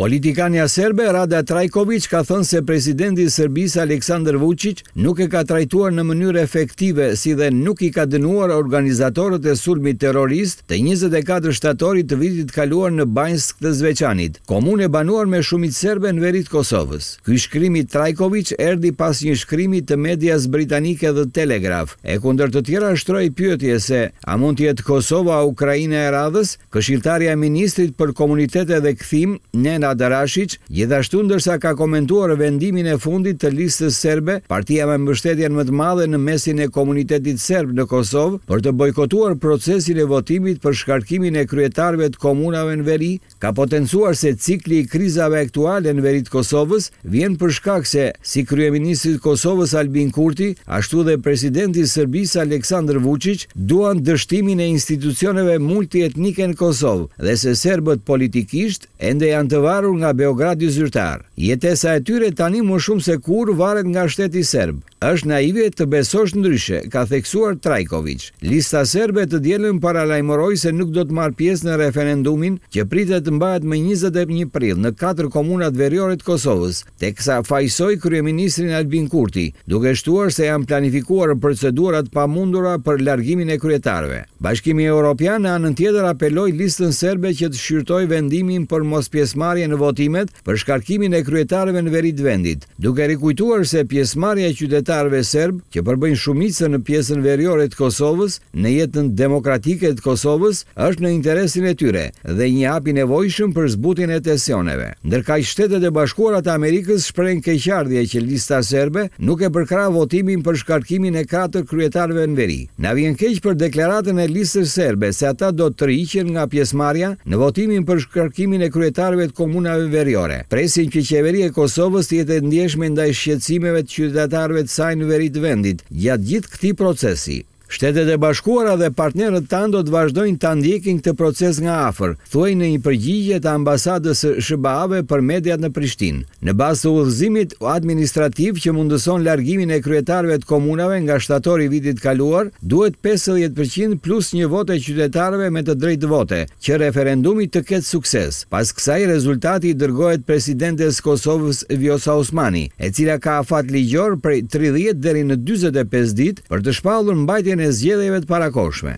Politikanja serbe Rada Trajkoviq ka thënë se presidenti i Serbisë Aleksandar Vuçiq nuk e ka trajtuar në mënyrë efektive si dhe nuk i ka dënuar organizatorët e sulmit terrorist të njëzet e katër shtatorit të vitit të kaluar në Banjskë të Zveçanit, komunë e banuar me shumicë serbe në veri të Kosovës. Ky shkrim i Trajkoviq erdhi pas një shkrimi të medias britanike The Telegraph, E cila ndër të tjera shtroi pyetje se, a mund të jetë Kosova Ukraina e radhës? Këshilltarja e ministrit për Komunitete dhe Kthim, Nenad Rashiq, gjithashtu ndërsa ka komentuar vendimin e fundit të Listës Serbe, partia me mbështetjen më të madhe në mesin e komunitetit serb në Kosovë, për të bojkotuar procesin e votimit për shkarkimin e kryetarëve të komunave në veri, ka potencuar se cikli i krizave aktuale në veri të Kosovës vjen për shkak se si kryeministri i Kosovës Albin Kurti, ashtu dhe presidenti i Serbisë Aleksandar Vuçiq duan dështimin e institucioneve multietnike në Kosovë dhe se serbët politikisht ende janë të varur nga Beogradi zyrtar. Jetesa e tyre tani më shumë se kurrë varet nga shteti serb. Është naive të besosh ndryshe, ka theksuar Trajkoviq. Lista Serbe të dielën paralajmëroi se nuk do të marrë pjesë në referendumin që pritet të mbahet më njëzet e një prill në katër komunat veriore të Kosovës, teksa fajësoi kryeministrin Albin Kurti, duke shtuar se janë planifikuar procedura të pamundura për largimin e kryetarëve. Bashkimi Evropian në anën tjetër apeloi Listën Serbe që të shqyrtojë vendimin për mospjesëmarrje në votimet për shkarkimin e kryetarëve në veri të vendit. duke rikujtuar se pjesëmarrja e qytetarëve serbë që përbëjnë shumicën në pjesën veriore të Kosovës në jetën demokratike të Kosovës është në interesin e tyre dhe një hap i nevojshëm për zbutjen e tensioneve. Ndërkaq Shtetet e Bashkuara të Amerikës shprehen keqardhje që Lista Serbe nuk e përkrah votimin për shkarkimin e katër kryetarëve në veri. Na vjen keq për deklaratën e Listës Serbe se ata do të tërhiqen nga pjesëmarrja në votimin për shkarkimin e kryetarëve të komunave veriore. Presim që Qeveria e Kosovës të jetë e ndjeshme ndaj shqetësimeve të qytetarëve të saj në veri të vendit gjatë gjithë këtij procesi. Shtetet e Bashkuara dhe partnerët tanë do të vazhdojnë ta ndjekin këtë proces nga afër, thuhej në një përgjigje të ambasadës së SHBA-ve për mediat në Prishtinë. Në bazë të udhëzimit administrativ që mundëson largimin e kryetarëve të komunave nga shtatori i vitit të kaluar, duhet pesëdhjetë për qind plus një votë e qytetarëve me të drejtë vote, që referendumi të ketë sukses. Pas kësaj, rezultati i dërgohet Presidentes së Kosovës Vjosa Osmani, e cila ka afat ligjor prej tridhjetë deri në dyzet e pesë ditë për të shpallur mbajtjen e zgjedhjeve të parakohshme.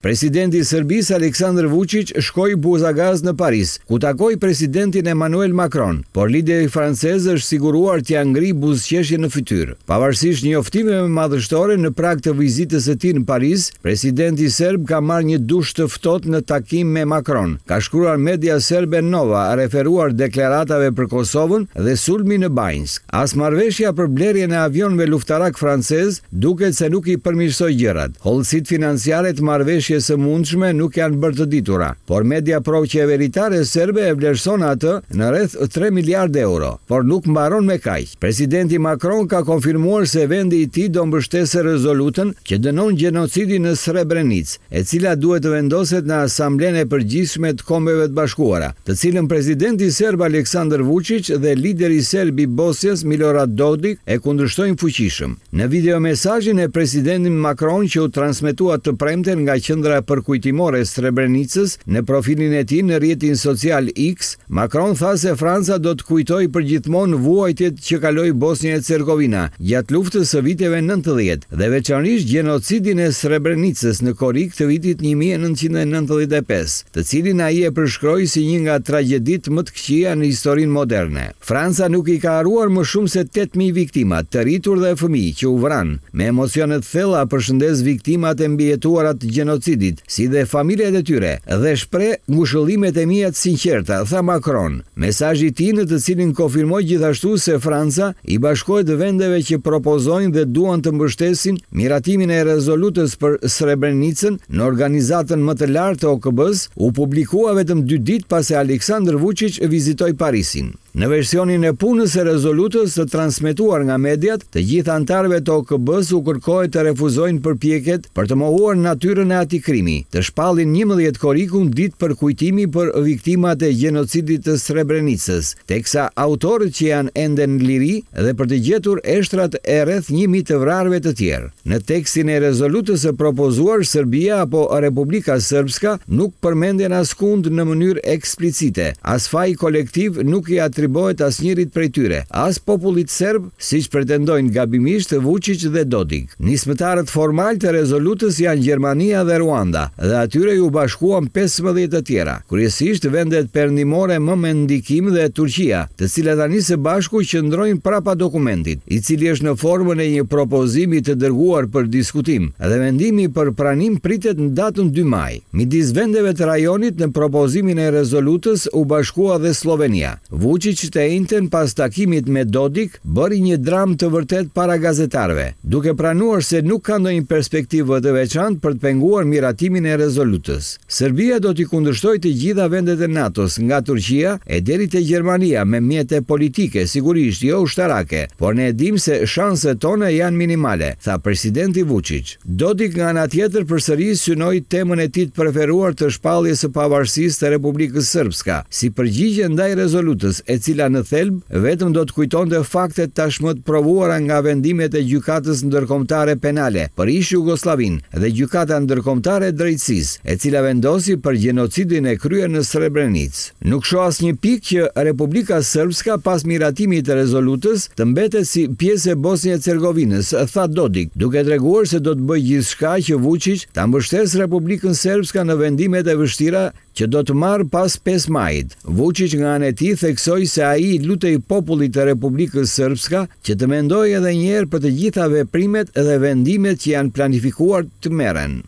Presidenti i Serbisë, Aleksandër Vuçiç, shkoi buzagaz në Paris, ku takoi presidentin Emmanuel Macron, por lideri francez është siguruar t'ia ngrijë buzëqeshjen në fytyrë. Pavarësisht njoftimeve madhështore në prag të vizitës së tij në Paris, presidenti serb ka marrë një dush të ftohtë në takim me Macron, ka shkruar media serbe Nova, referuar deklaratave për Kosovën dhe sulmin në Banjskë. As marrëveshja për blerjen e avionëve luftarakë francezë, Duket se nuk i përmirësoi gjërat. Hollësitë financiare të marrëveshjes së mundshme nuk janë bërë të ditura, por media pro-qeveritare serbe e vlerëson atë në rreth tre miliardë euro. Por nuk mbaron me kaq. Presidenti Macron ka konfirmuar se vendi i tij do mbështesë rezolutën që dënon gjenocidin në Srebrenicë. e cila duhet të vendoset në Asamblenë e Përgjithshme të Kombeve të Bashkuara, të cilën presidenti serb Aleksandër Vuçiç dhe lideri serb i Bosnjës Milorad Dodik e kundërshtojnë fuqishëm. Në videomesazhin e presidentit Macron që u transmetua të premten nga Qendra Përkujtimore e Srebrenicës në profilin e tij në rrjetin social X, Macron tha se Franca do të kujtojë përgjithmonë vuajtjet që kaloi Bosnja e Hercegovina gjatë luftës së viteve nëntëdhjetë dhe veçanërisht gjenocidin e Srebrenicës në korrik të vitit një mijë e nëntëqind e nëntëdhjetë e pesë, të cilin ai e përshkroi si një nga tragjeditë më të këqija në historinë moderne. Franca nuk i ka harruar më shumë se tetë mijë viktima, të rritur dhe fëmijë, që u vranë. Me emocione të thella përshëndes viktimat e mbijetuara të gjenocidit, si dhe familjet e tyre dhe shpreh ngushëllimet e mia të sinqerta, tha Macron, mesazhi i tij në të cilin konfirmoi gjithashtu se Franca i bashkohet vendeve që propozojnë dhe duan të mbështesin miratimin e rezolutës për Srebrenicën në organizatën më të lartë të OKB-së, u publikua vetëm dy ditë pasi Aleksandër Vuçiç vizitoi Parisin. Në versionin e punës së rezolutës të transmetuar nga mediat, të gjithë anëtarëve të OKB-së u kërkohet të refuzojnë përpjekjet për të mohuar natyrën e atij krimi, të shpallin njëmbëdhjetë korrikun ditë përkujtimi për viktimat e gjenocidit të Srebrenicës, teksa autorët që janë ende në liri dhe për të gjetur eshtrat e rreth një mijë të vrarëve të tjerë. Në tekstin e rezolutës së propozuar, Serbia apo Republika Srpska nuk përmenden askund në mënyrë eksplicite. As faji kolektiv nuk i atribuohet asnjërit prej tyre, as popullit serb, siç pretendojnë gabimisht Vuçiç dhe Dodik. Nismëtarët formalë të rezolutës janë Gjermania dhe Ruanda, dhe atyre iu bashkuan pesëmbëdhjetë të tjera. Kryesisht vendet perëndimore më me ndikim dhe Turqia, të cilat tani së bashku qëndrojnë prapa dokumentit, i cili është në formën e një propozimi të dërguar për diskutim, dhe vendimi për pranim pritet në datën dy maj. Midis vendeve të rajonit në propozimin e rezolutës u bashkua dhe Sllovenia. Vuçiç të enjten pas takimit me Dodik bëri një dramë të vërtetë para gazetarëve, duke pranuar se nuk ka ndonjë perspektivë të veçantë për të penguar miratimin e rezolutës. Serbia do t'i kundërshtojë të gjitha vendet e NATO-s, nga Turqia e deri te Gjermania, me mjete politike, sigurisht jo ushtarake, por ne e dimë se shanset tona janë minimale, tha presidenti Vuçiç. Dodik nga ana tjetër përsëri synoi temën e tij të preferuar të shpalljes së pavarësisë të Republikës Sërpska, si përgjigje ndaj rezolutës, e cila në thelb vetëm do të kujtonte faktet tashmë të provuara nga vendimet e Gjykatës Ndërkombëtare Penale për ish-Jugosllavinë, dhe Gjykata Ndërkombëtare e Drejtësisë, e cila vendosi për gjenocidin e kryer në Srebrenicë. Nuk shoh asnjë pikë që Republika Sërpska pas miratimit të rezolutës të mbetet si pjesë e Bosnje-Hercegovinës, tha Dodik, duke treguar se do të bëjë gjithçka që Vuçiç ta mbështesë Republikën Sërpska në vendimet e vështira që do të marrë pas pesë majit. Vuçiç nga ana e tij theksoi se ai i lutej popullit të Republikës Sërpska që të mendojë edhe një herë për të gjitha veprimet dhe vendimet që janë planifikuar të merren.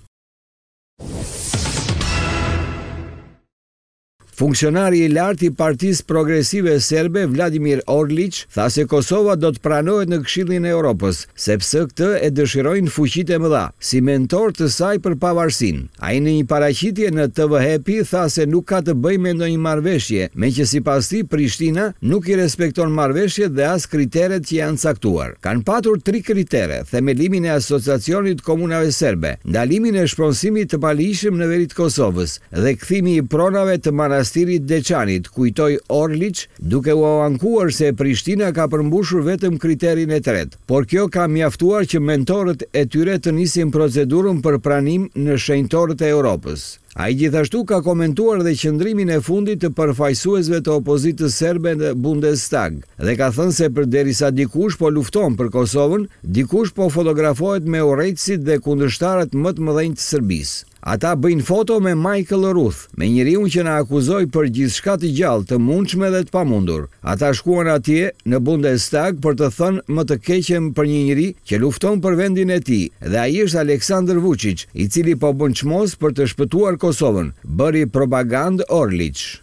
Funksionari i lartë i Partisë Progresive Serbe, Vladimir Orliç, tha se Kosova do të pranohet në Këshillin e Europës, Sepse këtë e dëshirojnë fuqitë e mëdha, si mentorë të saj për pavarësinë. Ai në një paraqitje në TV Happy tha se nuk ka të bëjë me ndonjë marrëveshje, meqë sipas tij Prishtina nuk i respekton marrëveshjet dhe as kriteret që janë caktuar. Kanë patur tri kritere, themelimin e Asociacionit të Komunave Serbe, ndalimin e shpronësimit të paligjshëm në veri të Kosovës dhe kthimi i pronave të Manastirit Deçanit, kujtoi Orliç, duke u ankuar se Prishtina ka përmbushur vetëm kriterin e tretë, por kjo ka mjaftuar që mentorët e tyre të nisin procedurën për pranim në shenjtorët e Europës. Ai gjithashtu ka komentuar dhe qëndrimin e fundit të përfaqësuesve të opozitës serbe në Bundestag dhe ka thënë se përderisa dikush po lufton për Kosovën, dikush po fotografohet me urrejtësit dhe kundërshtarët më të mëdhenj të Serbisë. Ata bëjnë foto me Michael Roth, me njeriun që na akuzoi për gjithçka të gjallë, të mundshme dhe të pamundur. Ata shkuan atje, në Bundestag, për të thënë më të keqen për një njeri që lufton për vendin e tij. Dhe ai është Aleksandër Vuçiç, i cili po bën çmos për të shpëtuar Kosovën, bëri propagandë Orliç.